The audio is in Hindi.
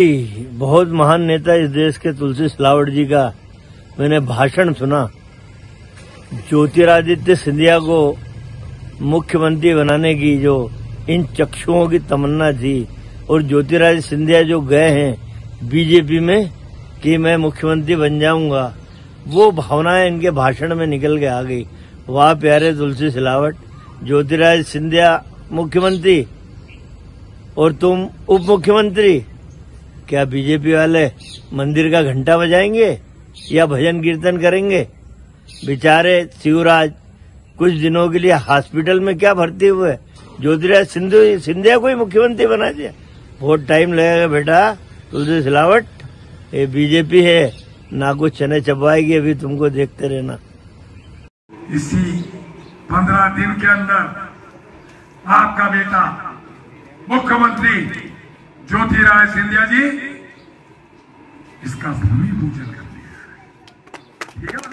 बहुत महान नेता इस देश के तुलसी सिलावट जी का मैंने भाषण सुना। ज्योतिरादित्य सिंधिया को मुख्यमंत्री बनाने की जो इन चक्षुओं की तमन्ना थी और ज्योतिरादित्य सिंधिया जो गए हैं बीजेपी में कि मैं मुख्यमंत्री बन जाऊँगा, वो भावनाएँ इनके भाषण में निकल के आ गई। वाह प्यारे तुलसी सिलावट, ज्योतिरादित्य सिंधिया मुख्यमंत्री और तुम उप मुख्यमंत्री क्या बीजेपी वाले मंदिर का घंटा बजाएँगे या भजन कीर्तन करेंगे? बेचारे शिवराज, कुछ दिनों के लिए हॉस्पिटल में क्या भर्ती हुए? ज्योतिराज सिंधु, सिंधिया को ही मुख्यमंत्री बना दिया। बहुत टाइम लगेगा बेटा, तुलसी सिलावट। ये बीजेपी है, ना कुछ चने चबाएगी, अभी तुमको देखते रहना। इसी पंद्रह दिन के अंदर आपका बेटा मुख्यमंत्री ज्योतिराय सिंधिया जी इसका भूमि पूजन कर दिया ठीक है ना?